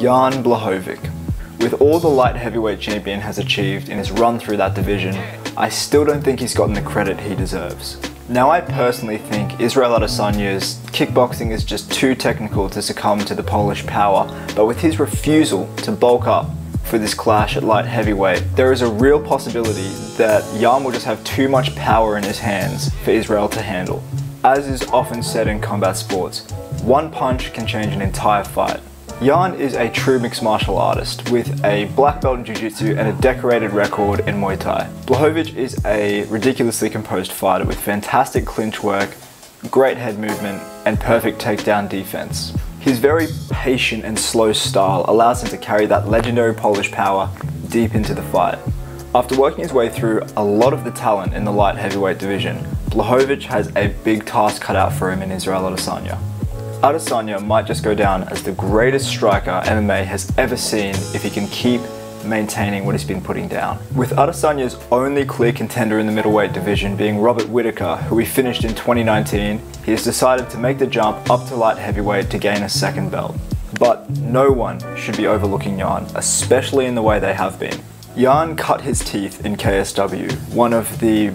Jan Blachowicz. With all the light heavyweight champion has achieved in his run through that division, I still don't think he's gotten the credit he deserves. Now I personally think Israel Adesanya's kickboxing is just too technical to succumb to the Polish power, but with his refusal to bulk up for this clash at light heavyweight, there is a real possibility that Jan will just have too much power in his hands for Israel to handle. As is often said in combat sports, one punch can change an entire fight. Jan is a true mixed martial artist with a black belt in Jiu-Jitsu and a decorated record in Muay Thai. Blachowicz is a ridiculously composed fighter with fantastic clinch work, great head movement, and perfect takedown defense. His very patient and slow style allows him to carry that legendary Polish power deep into the fight. After working his way through a lot of the talent in the light heavyweight division, Blachowicz has a big task cut out for him in Israel Adesanya. Adesanya might just go down as the greatest striker MMA has ever seen if he can keep maintaining what he's been putting down. With Adesanya's only clear contender in the middleweight division being Robert Whitaker, who he finished in 2019, he has decided to make the jump up to light heavyweight to gain a second belt. But no one should be overlooking Jan, especially in the way they have been. Jan cut his teeth in KSW, one of the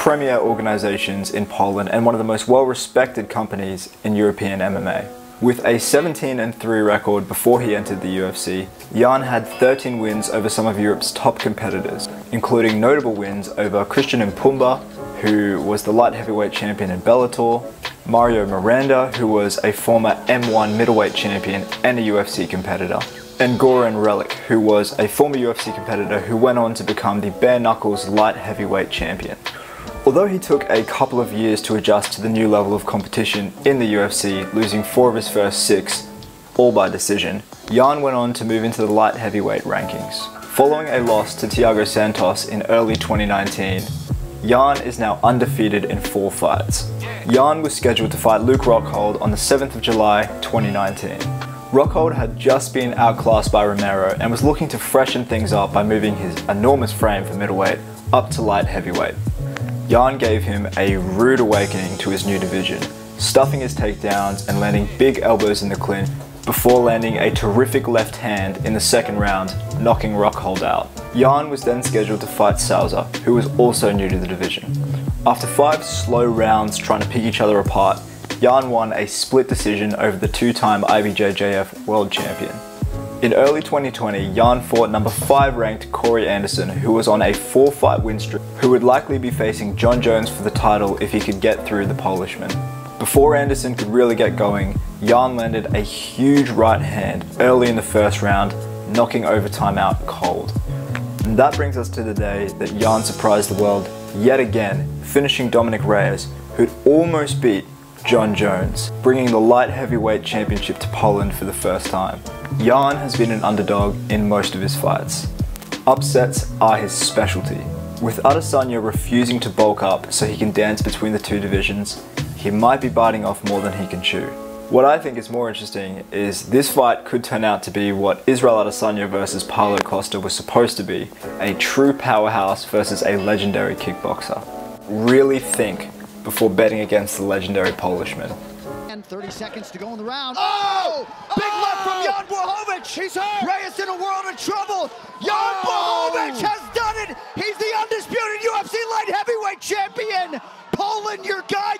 premier organizations in Poland and one of the most well-respected companies in European MMA. With a 17 and 3 record before he entered the UFC, Jan had 13 wins over some of Europe's top competitors, including notable wins over Christian M'Pumbu, who was the light heavyweight champion in Bellator, Mario Miranda, who was a former M1 middleweight champion and a UFC competitor, and Goran Relic, who was a former UFC competitor who went on to become the bare knuckles light heavyweight champion. Although he took a couple of years to adjust to the new level of competition in the UFC, losing four of his first six, all by decision, Jan went on to move into the light heavyweight rankings. Following a loss to Thiago Santos in early 2019, Jan is now undefeated in four fights. Jan was scheduled to fight Luke Rockhold on the 7th of July 2019. Rockhold had just been outclassed by Romero and was looking to freshen things up by moving his enormous frame for middleweight up to light heavyweight. Jan gave him a rude awakening to his new division, stuffing his takedowns and landing big elbows in the clinch before landing a terrific left hand in the second round, knocking Rockhold out. Jan was then scheduled to fight Souza, who was also new to the division. After five slow rounds trying to pick each other apart, Jan won a split decision over the two-time IBJJF world champion. In early 2020, Jan fought number 5 ranked Corey Anderson, who was on a 4 fight win streak, who would likely be facing Jon Jones for the title if he could get through the Polishman. Before Anderson could really get going, Jan landed a huge right hand early in the first round, knocking overtime out cold. And that brings us to the day that Jan surprised the world yet again, finishing Dominick Reyes, who'd almost beat Jon Jones, bringing the light heavyweight championship to Poland for the first time. Jan has been an underdog in most of his fights. Upsets are his specialty. With Adesanya refusing to bulk up so he can dance between the two divisions, he might be biting off more than he can chew. What I think is more interesting is this fight could turn out to be what Israel Adesanya versus Paulo Costa was supposed to be, a true powerhouse versus a legendary kickboxer. Really think before betting against the legendary Polishman. 30 seconds to go in the round. Oh! oh! Big oh! left from Jan Blachowicz. He's hurt. Reyes in a world of trouble. Jan oh! Blachowicz has done it. He's the undisputed UFC light heavyweight champion. Poland, your guy got it done.